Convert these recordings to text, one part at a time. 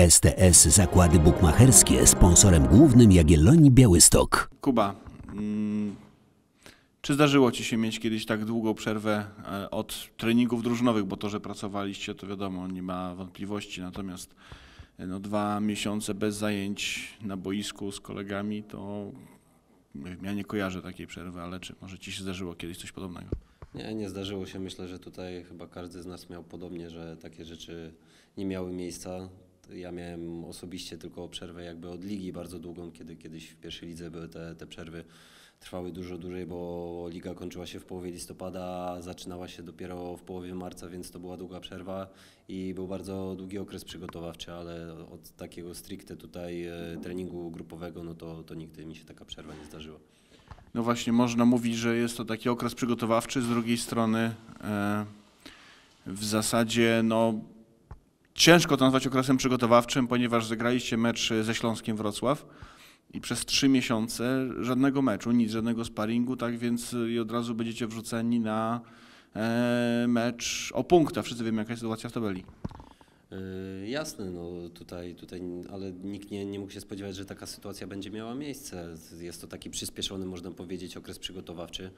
STS Zakłady Bukmacherskie sponsorem głównym Jagiellonii Białystok. Kuba, mm, czy zdarzyło Ci się mieć kiedyś tak długą przerwę e, od treningów drużynowych, bo to, że pracowaliście, to wiadomo, nie ma wątpliwości, natomiast e, no, dwa miesiące bez zajęć na boisku z kolegami, to ja nie kojarzę takiej przerwy, ale czy może Ci się zdarzyło kiedyś coś podobnego? Nie, nie zdarzyło się. Myślę, że tutaj chyba każdy z nas miał podobnie, że takie rzeczy nie miały miejsca. Ja miałem osobiście tylko przerwę jakby od ligi bardzo długą, kiedy kiedyś w pierwszej lidze były te, te przerwy trwały dużo dłużej, bo liga kończyła się w połowie listopada, zaczynała się dopiero w połowie marca, więc to była długa przerwa i był bardzo długi okres przygotowawczy, ale od takiego stricte tutaj e, treningu grupowego, no to, to nigdy mi się taka przerwa nie zdarzyła. No właśnie, można mówić, że jest to taki okres przygotowawczy, z drugiej strony e, w zasadzie no, ciężko to nazwać okresem przygotowawczym, ponieważ zagraliście mecz ze Śląskiem Wrocław i przez trzy miesiące żadnego meczu, nic, żadnego sparingu, tak więc i od razu będziecie wrzuceni na e, mecz o punkt, a wszyscy wiemy jaka jest sytuacja w tabeli. Yy, jasne, no tutaj, tutaj, ale nikt nie, nie mógł się spodziewać, że taka sytuacja będzie miała miejsce. Jest to taki przyspieszony, można powiedzieć, okres przygotowawczy.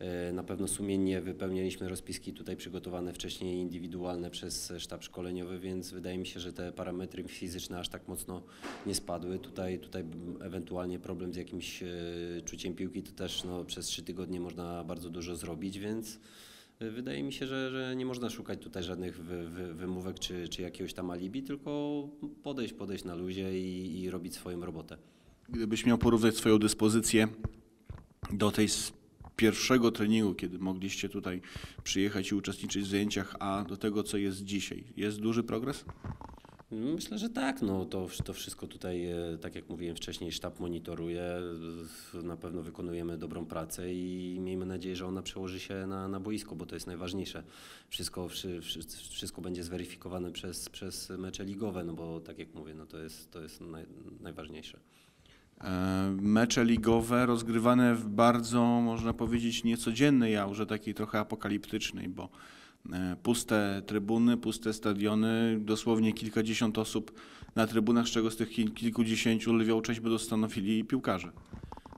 Yy, na pewno sumiennie wypełnialiśmy rozpiski tutaj przygotowane wcześniej, indywidualne przez sztab szkoleniowy, więc wydaje mi się, że te parametry fizyczne aż tak mocno nie spadły. Tutaj, tutaj ewentualnie problem z jakimś yy, czuciem piłki, to też no, przez trzy tygodnie można bardzo dużo zrobić, więc Wydaje mi się, że, że nie można szukać tutaj żadnych wy, wy, wymówek czy, czy jakiegoś tam alibi, tylko podejść, podejść na luzie i, i robić swoją robotę. Gdybyś miał porównać swoją dyspozycję do tej pierwszego treningu, kiedy mogliście tutaj przyjechać i uczestniczyć w zajęciach, a do tego, co jest dzisiaj, jest duży progres? Myślę, że tak. No, to, to wszystko tutaj, e, tak jak mówiłem wcześniej, sztab monitoruje. Na pewno wykonujemy dobrą pracę i miejmy nadzieję, że ona przełoży się na, na boisko, bo to jest najważniejsze. Wszystko, wszystko będzie zweryfikowane przez, przez mecze ligowe, no bo tak jak mówię, no to jest, to jest naj, najważniejsze. E, mecze ligowe rozgrywane w bardzo, można powiedzieć, niecodziennej aurze, takiej trochę apokaliptycznej, bo puste trybuny, puste stadiony, dosłownie kilkadziesiąt osób na trybunach, z czego z tych kilkudziesięciu lwią część będą stanowili piłkarze.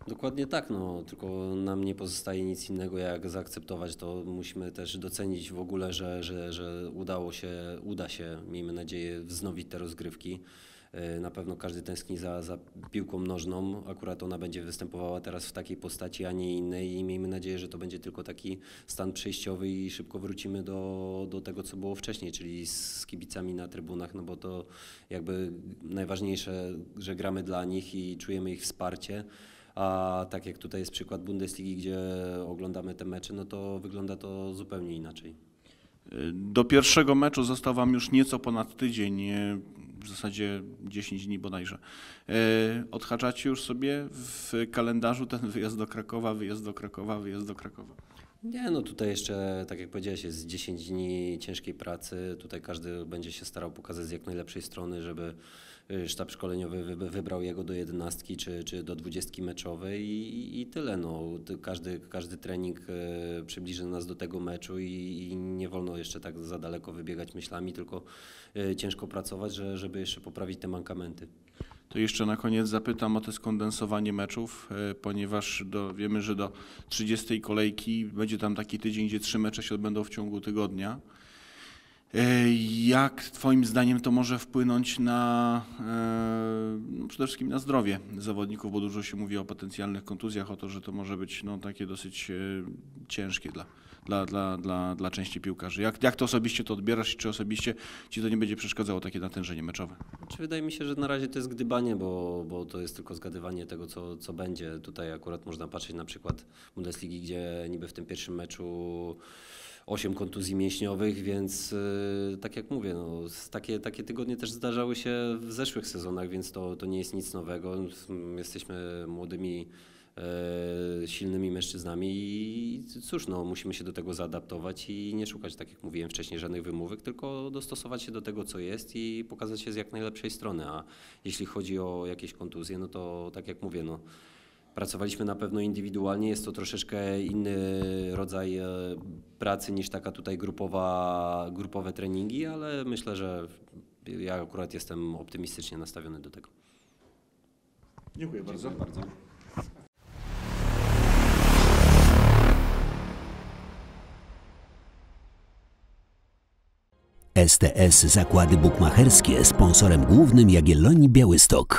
Dokładnie tak, no, tylko nam nie pozostaje nic innego jak zaakceptować to. Musimy też docenić w ogóle, że, że, że udało się, uda się, miejmy nadzieję, wznowić te rozgrywki. E, na pewno każdy tęskni za, za piłką nożną. Akurat ona będzie występowała teraz w takiej postaci, a nie innej i miejmy nadzieję, że to będzie tylko taki stan przejściowy i szybko wrócimy do, do tego, co było wcześniej, czyli z kibicami na trybunach, no bo to jakby najważniejsze, że gramy dla nich i czujemy ich wsparcie. A tak jak tutaj jest przykład Bundesligi, gdzie oglądamy te mecze, no to wygląda to zupełnie inaczej. Do pierwszego meczu został Wam już nieco ponad tydzień w zasadzie 10 dni bodajże. E, odhaczacie już sobie w kalendarzu ten wyjazd do Krakowa, wyjazd do Krakowa, wyjazd do Krakowa? Nie, no tutaj jeszcze, tak jak powiedziałeś, jest 10 dni ciężkiej pracy. Tutaj każdy będzie się starał pokazać z jak najlepszej strony, żeby y, sztab szkoleniowy wybrał jego do jedenastki czy, czy do dwudziestki meczowej i, i tyle. No. Każdy, każdy trening y, przybliży nas do tego meczu i, i nie wolno jeszcze tak za daleko wybiegać myślami, tylko y, ciężko pracować, że, żeby jeszcze poprawić te mankamenty. To jeszcze na koniec zapytam o to skondensowanie meczów, e, ponieważ do, wiemy, że do 30 kolejki będzie tam taki tydzień, gdzie trzy mecze się odbędą w ciągu tygodnia. E, jak Twoim zdaniem to może wpłynąć na e, no przede wszystkim na zdrowie zawodników, bo dużo się mówi o potencjalnych kontuzjach, o to, że to może być no, takie dosyć ciężkie dla, dla, dla, dla, dla części piłkarzy. Jak, jak to osobiście to odbierasz i czy osobiście Ci to nie będzie przeszkadzało takie natężenie meczowe? Czy wydaje mi się, że na razie to jest gdybanie, bo, bo to jest tylko zgadywanie tego, co, co będzie. Tutaj akurat można patrzeć na przykład Bundesligi, gdzie niby w tym pierwszym meczu 8 kontuzji mięśniowych, więc yy, tak jak mówię, no, takie, takie tygodnie też zdarzały się w zeszłych sezonach, więc to, to nie jest nic nowego. Jesteśmy młodymi silnymi mężczyznami i cóż, no, musimy się do tego zaadaptować i nie szukać, tak jak mówiłem wcześniej, żadnych wymówek, tylko dostosować się do tego, co jest i pokazać się z jak najlepszej strony. A jeśli chodzi o jakieś kontuzje, no to tak jak mówię, no, pracowaliśmy na pewno indywidualnie, jest to troszeczkę inny rodzaj e, pracy niż taka tutaj grupowa, grupowe treningi, ale myślę, że ja akurat jestem optymistycznie nastawiony do tego. Dziękuję bardzo. bardzo. STS Zakłady Bukmacherskie sponsorem głównym Jagiellonii Białystok.